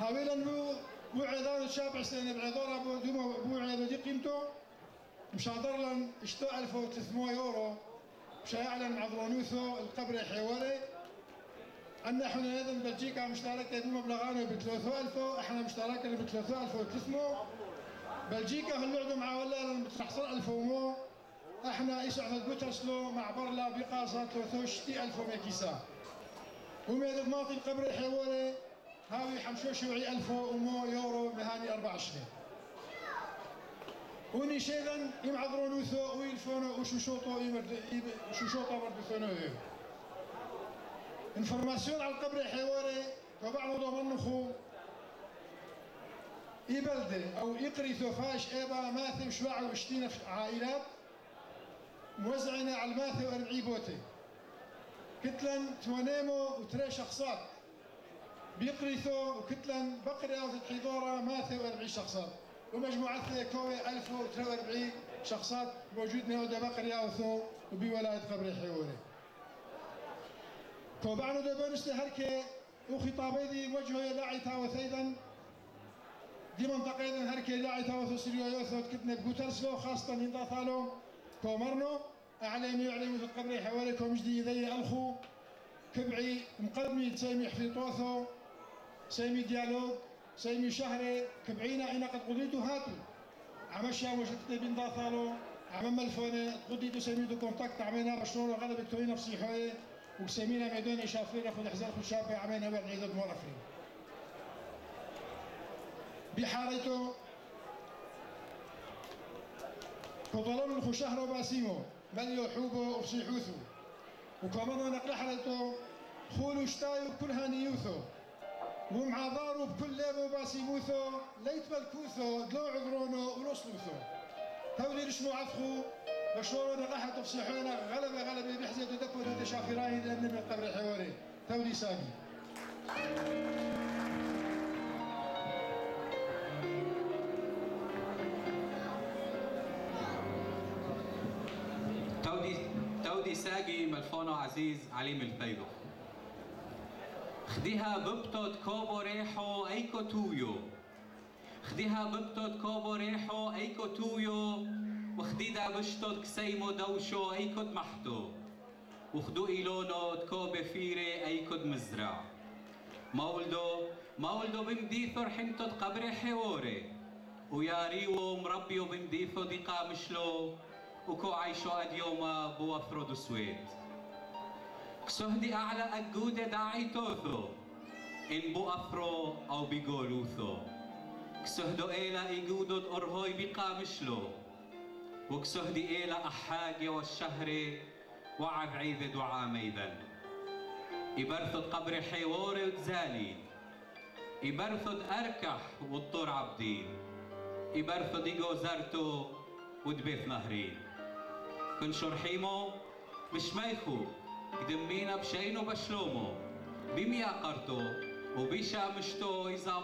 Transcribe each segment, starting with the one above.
هاويلا بو بو عيدان الشابع سنة بعذورة بو دوما بو عيدان دي قيمته. مشادر لن اشتو 1300 يورو. مش يعلن عضرانوثو القبر حوالي عندنا إحنا أيضا بلجيكا مشتركه بمبلغان ب 3000 إحنا مشتركه ب 3300 بلجيكا هاللعبه مع ولا بتحصل 1100 إحنا إيش عمل بوتسلو مع برلا بقاصة 33000 ميكيسا وميد ماطي القبر الحوالي هاوي حمشوش وعي 1100 يورو مهاني 24 وني شيئا يمعذرون وثو ويلفونو وشوشوطو وشوشوطو بردثونو انفورماسيون على القبر الحواري طبعا ضمن خو يبلده أو يقري ثوفاش إيبا ماثي وشبع وشتين عائلات. موزعين على الماثي واربعي بوتي. كتلا توانيمو وتري شخصات بيقريثو وكتلا بقري أو تحيدورا ماثي واربعي شخصات. ومجموعة كوي 1043 شخصات موجود نيودا بقري أو ثو وبولاية قبر الحواري كوبانو دبنش هركي وخطابي دي وجهه لاعي تاوث أيضا دي منطقة أيضا هركي لاعي تاوث سريو يوثو كتنا بوترسلو خاصة نندا ثالو كومرنو. اعلامي يعلمي في القبر حوالي كومش دي ذي ألخو. كبعي مقدمي تسمي حفيطوثو سيمي ديالوج سيمي شهري كبعينا أنا قد قضيتو هاتو. عمشا وشتت بين ثالو عمم الفوني قضيتو سيمي دو كونتاكت عمينا بشنو غلبك توي نفسي حوالي وسمينا ميدوني شافير ياخذ حزام الشابة عمينا بعد عيدة مرفرين بحارته كظلم الخو شهر باسيمو مليو حوبو وصيحوثو وكمان نقل حرته خولو شتايو كلها نيوثو ومع ضارو بكل ليبو باسيموثو ليت بالكوثو دلو عذرونو ونصلوثو تولي لشمو عفخو مشروع راح تفصيحونا غلبة غلبة بيحزي تدكو تشافراي لأن من قبر الحواري. تولي سامي تودي تودي ساقي ملفونو عزيز عليم الفيضو خديها ببتوت كوبو ريحو ايكو تويو خديها ببتوت كوبو ريحو ايكو تويو وخديدا بشتوت كسيمو دوشو ايكود محتو وخدو إيلونو تكوبي فيري ايكود مزرع مولدو مولدو بمديثو رحمتو قبري حووري وياريو مربيو بمديثو دي قامشلو وكو عايشو اديوما بوفرو دو سويت كسهدي اعلى اجودة داعي توثو ان بو افرو أو بيقولوثو كسهدو ايلا ايجودو ارهوي بقامشلو وكسهدي إلى أحاجي والشهر وعب عيد دعاء ميدن إبرثد قبر حيوري وتزالي إبرثد أركح والطور عبدين إبرثد إيجو زرتو ودبيث نهرين كن شرحيمو مش ميخو قدمينا بشينو بشلومو بميا قرتو وبيشا مشتو إذا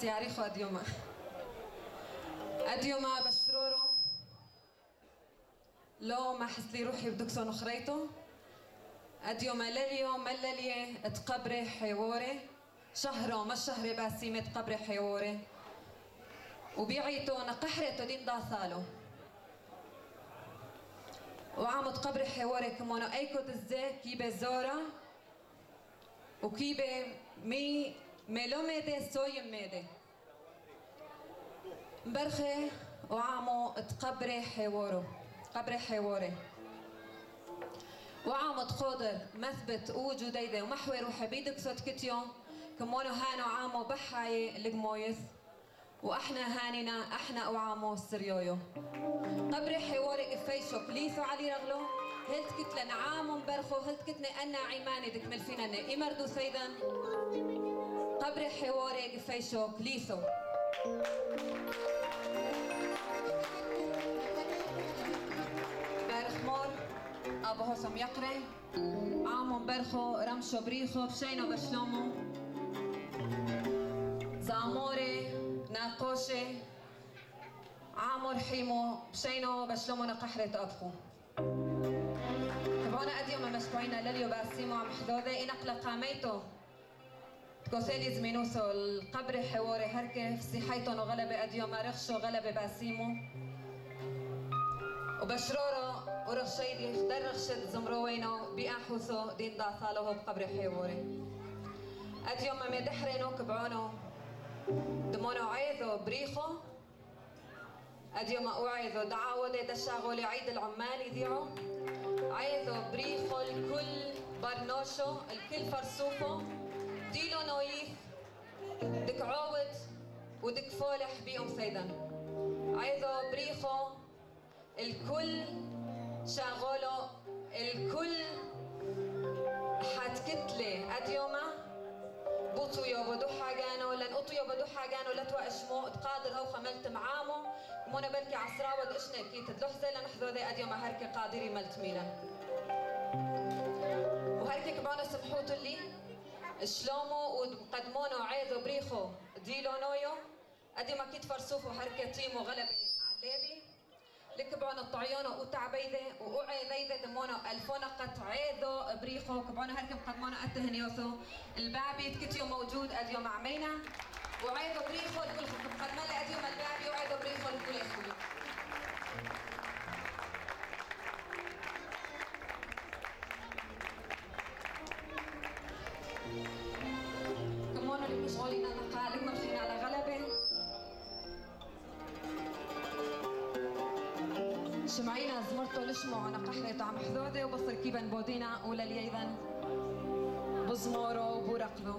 سينا ماروجي سياريخو أديوما. أديوما بشرورو. لو ما حس لي روحي بدكسون أخريتو أديوما لليو مللية تقبري حيوري. شهرو ما شهري باسيمة تقبري حيوري. وبيعيتو نقحرتو دين داثالو. وعمد قبر حواري كمونو أيكو تزي كيبه زورا. وكيبه مي ميلو ميدي سوي ميدي. برخي وعمو تقبري حوارو قبر حواري وعمو تقودر مثبت وجوديده ومحور وحبيدك صوت كتيو. كمونو هانو عامو بحاي لقمويث. وأحنا هانينا أحنا وعامو سريويو. قبري حواري قفيشو كليثو علي رغلو. هلت كتلة نعام برخو هلت كتني أنا عيماني دك ملفينا إمردو سيدا قبري حواري قفيشو كليثو برخ مور أبو هوسم يقري عامو برخو رمشو بريخو بشينو بشلومو زاموري ناقوشي عامر حيمو بشينو بشلومو نقحرة أبخو تبعونا أديوم مشكوينا لليو باسيمو عم حدودة إنقل قاميتو تكوسيلي زمينوسو القبر حواري هركة سيحيتو غلبة أديوم رخشو غلبة باسيمو وبشرورو ورخشيدي خدر رخشت زمروينو بيأحوسو دين داثالو هو بقبر حواري. أديوم مدحرينو كبعونو دمونو عيثو بريخو. أديوم أوعظو دعاوة دشاغولي عيد العمال يذيعو. عيثو بريخو الكل برنوشو الكل فرسوفو. ديلو نويث دك عوض ودك فولح بيهم سيدا عيثو بريخو الكل شاغولو الكل حتكتلي. أديوما بوتو يوبو دو حاجانو. لن أوتو يوبو دو حاجانو لتوا اشمو تقادر هو خملت معامو. مونا بلكي عصراوة اشنا كي تدلحزي لنحذو ذي. اديو ما هركي قادري ملت ميلا وهركي كبانو سمحوتو اللي شلومو وقدمونو عيدو بريخو ديلو نويو ادي ما كيت فرسوفو هركي تيمو غلبي عليبي لكبعون الطعيونو وتعبيدة وأعيذيدة دمونو ألفونا قطعيدو بريخو كبعون هركب قدمونو أتهنيوثو البابي تكتيو موجود أديو معمينا وعيدو بريخو تقول قدمان أديو البابي وعيدو بريخو تقول زمرتو لشمو أنا قحرة عم حذودة وبصر كيبن بودينا ولليذن بزمورو وبورقلو.